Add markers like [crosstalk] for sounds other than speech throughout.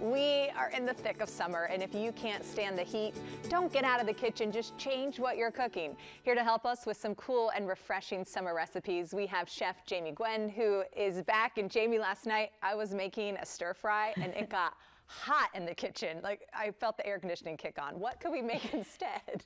We are in the thick of summer, and if you can't stand the heat, don't get out of the kitchen. Just change what you're cooking. Here to help us with some cool and refreshing summer recipes, we have Chef Jamie Gwen, who is back. And Jamie, last night I was making a stir fry, and it got [laughs] hot in the kitchen. Like I felt the air conditioning kick on. What could we make [laughs] instead?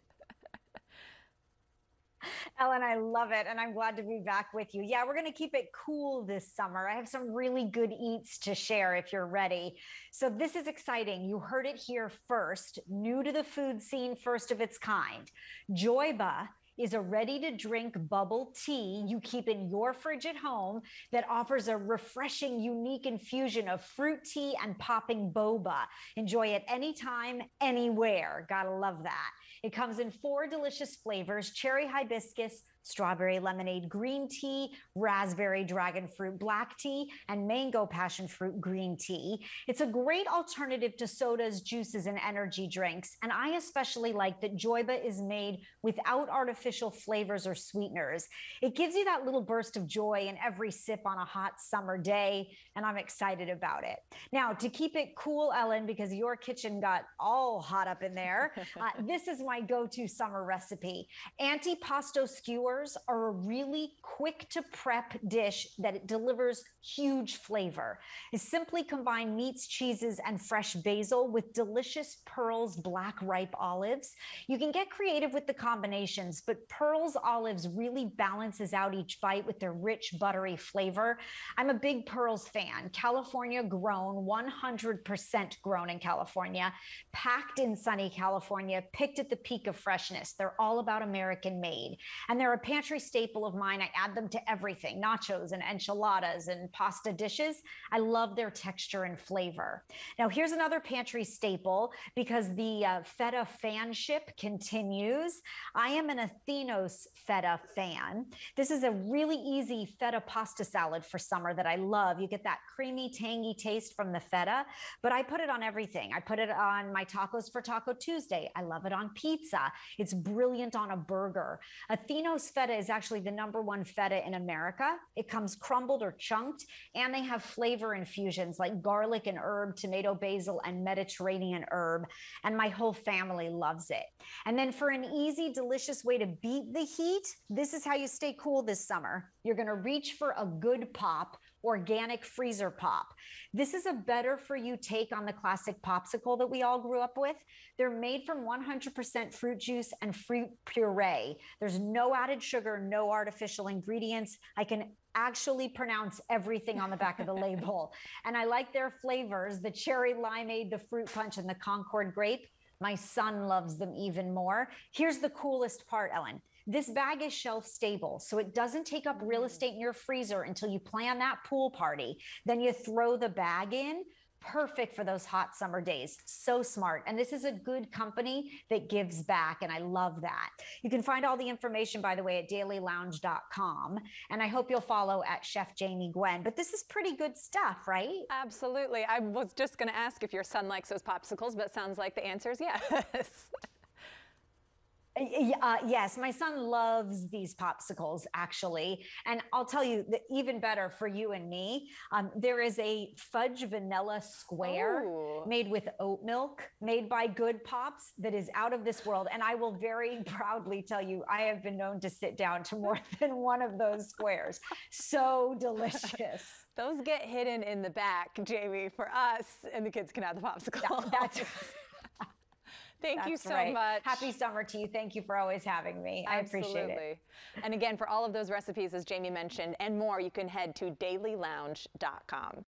[laughs] Ellen, I love it. And I'm glad to be back with you. Yeah, we're going to keep it cool this summer. I have some really good eats to share if you're ready. So, this is exciting. You heard it here first, new to the food scene, first of its kind. Joyba is a ready to drink bubble tea you keep in your fridge at home that offers a refreshing, unique infusion of fruit tea and popping boba. Enjoy it anytime, anywhere. Gotta love that. It comes in four delicious flavors cherry hibiscus strawberry lemonade green tea, raspberry dragon fruit black tea, and mango passion fruit green tea. It's a great alternative to sodas, juices, and energy drinks. And I especially like that Joyba is made without artificial flavors or sweeteners. It gives you that little burst of joy in every sip on a hot summer day, and I'm excited about it. Now, to keep it cool, Ellen, because your kitchen got all hot up in there, [laughs] uh, this is my go to summer recipe antipasto skewer are a really quick to prep dish that it delivers huge flavor. It simply combine meats, cheeses, and fresh basil with delicious Pearls black ripe olives. You can get creative with the combinations, but Pearls olives really balances out each bite with their rich, buttery flavor. I'm a big Pearls fan. California grown, 100% grown in California, packed in sunny California, picked at the peak of freshness. They're all about American made. And they're a pantry staple of mine. I add them to everything nachos and enchiladas and pasta dishes. I love their texture and flavor. Now, here's another pantry staple because the uh, feta fanship continues. I am an Athenos feta fan. This is a really easy feta pasta salad for summer that I love. You get that creamy, tangy taste from the feta, but I put it on everything. I put it on my tacos for Taco Tuesday. I love it on pizza. It's brilliant on a burger. Athenos feta is actually the number one feta in America. It comes crumbled or chunked, and they have flavor infusions like garlic and herb, tomato, basil, and Mediterranean herb. And my whole family loves it. And then for an easy, delicious way to beat the heat, this is how you stay cool this summer. You're going to reach for a GoodPop organic freezer pop. This is a better for you take on the classic popsicle that we all grew up with. They're made from 100% fruit juice and fruit puree. There's no added sugar, no artificial ingredients. I can actually pronounce everything on the back of the label. [laughs] And I like their flavors the cherry limeade, the fruit punch, and the Concord grape. My son loves them even more. Here's the coolest part, Ellen. This bag is shelf stable, so it doesn't take up real mm. estate in your freezer until you plan that pool party. Then you throw the bag in. Perfect for those hot summer days. So smart. And this is a good company that gives back. And I love that. You can find all the information, by the way, at dailylounge.com. And I hope you'll follow at Chef Jamie Gwen. But this is pretty good stuff, right? Absolutely. I was just going to ask if your son likes those popsicles, but sounds like the answer is yes. [laughs] Uh, yes, my son loves these popsicles actually. And I'll tell you that even better for you and me, um, there is a fudge vanilla square Ooh. made with oat milk, made by Good Pops, that is out of this world. And I will very [laughs] proudly tell you, I have been known to sit down to more [laughs] than one of those squares. So delicious. [laughs] those get hidden in the back, Jamie, for us, and the kids can have the popsicle. That, that's. Thank That's you so right. much. Happy summer to you. Thank you for always having me. I appreciate it. And again, for all of those recipes, as Jamie mentioned, and more, you can head to dailylounge.com.